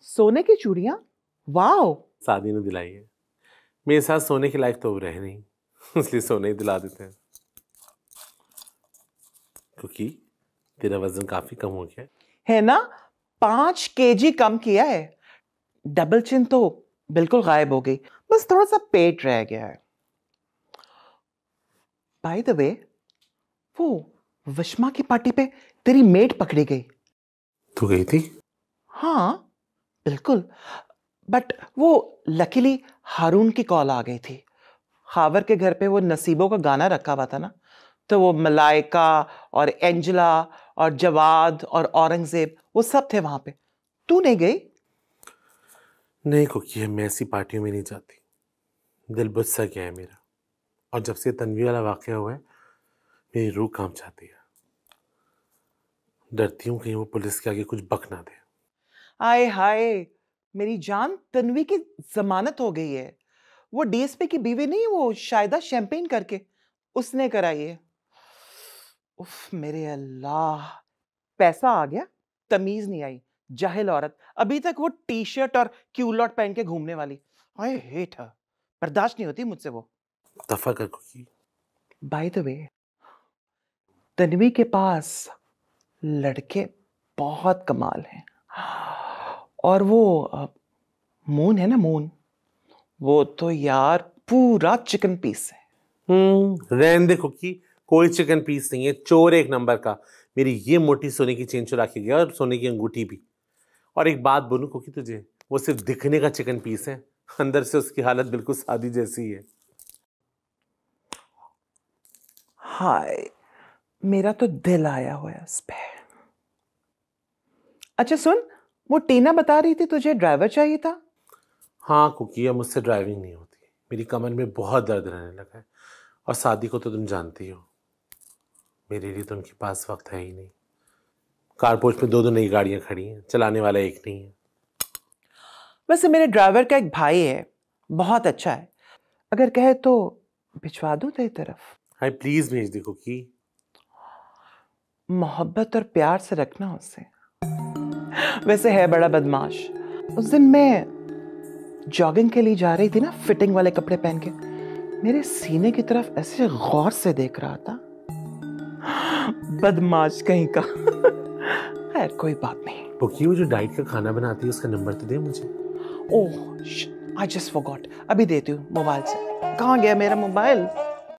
सोने की चूड़ियाँ? वाओ! शादी ने दिलाई है। मेरे साथ सोने की लाइफ तो वो रहे नहीं। इसलिए सोने ही दिला देते हैं। क्योंकि तेरा वज़न काफ़ी कम हो गया है। है ना? पाँच केजी कम किया है। डबल चिन तो बिल्कुल गायब हो गई। बस थोड़ा सा पेट रह गया है। बाय द वे वो विश्मा की पार्टी पे तेरी मेट पकड़ी गई। तू गई थी? हाँ बिल्कुल। बट वो लकीली हारून की कॉल आ गई थी। खावर के घर पे वो नसीबों का गाना रखा हुआ था ना तो वो मलाइका और एंजला और जवाद और औरंगज़ेब वो सब थे वहाँ पे। तू नहीं गई? नहीं कुकी मैं ऐसी पार्टियों में नहीं जाती। दिल बुझ सा गया है मेरा। और जब से तनवी वाला वाक़ हुआ है, मेरी रूह काम चाहती है। डरती हूँ कहीं वो पुलिस के आगे कुछ बक ना दे। आए हाय, मेरी जान तन्वी की जमानत हो गई है। वो डीएसपी की बीवी नहीं, वो शायदा शैंपेन करके उसने कराई है। उफ, मेरे अल्लाह, पैसा आ गया, तमीज नहीं आई, जाहिल औरत, अभी तक वो टी शर्ट और क्यूलॉट पहन के घूमने वाली। आई हेट हर बर्दाश्त नहीं होती मुझसे वो। दफ़ा कर cookie by the way Tanvi के पास लड़के बहुत कमाल हैं। और वो मून है ना मून वो तो यार पूरा चिकन पीस है। हम्म रहने दे कुकी कोई चिकन पीस नहीं है चोर एक नंबर का। मेरी ये मोटी सोने की चेन चुरा के गया और सोने की अंगूठी भी। और एक बात बोलूँ कुकी तुझे वो सिर्फ़ दिखने का चिकन पीस है अंदर से उसकी हालत बिल्कुल सादी जैसी है। हाय मेरा तो दिल आया हुआ उस पे। अच्छा सुन वो टीना बता रही थी तुझे ड्राइवर चाहिए था? हाँ कुकी अब मुझसे ड्राइविंग नहीं होती। मेरी कमर में बहुत दर्द रहने लगा है और शादी को तो तुम जानती हो। मेरे लिए तो उनके पास वक्त है ही नहीं। कारपोच में दो दो नई गाड़ियाँ खड़ी हैं चलाने वाला एक नहीं है। वैसे मेरे ड्राइवर का एक भाई है बहुत अच्छा है। अगर कहे तो भिजवा दूँ तेरी तरफ़? हाय प्लीज़ भेज दे कुकी मोहब्बत और प्यार से रखना उससे वैसे है बड़ा बदमाश। उस दिन मैं जॉगिंग के लिए जा रही थी ना फिटिंग वाले कपड़े पहन के। मेरे सीने की तरफ़ ऐसे गौर से देख रहा था। बदमाश कहीं का। खैर कोई बात नहीं। कुकी वो जो डाइट का खाना बनाती है उसका नंबर तो दे मुझे। ओह आई जस्ट फॉरगॉट अभी देती हूँ मोबाइल से। कहाँ गया मेरा मोबाइल?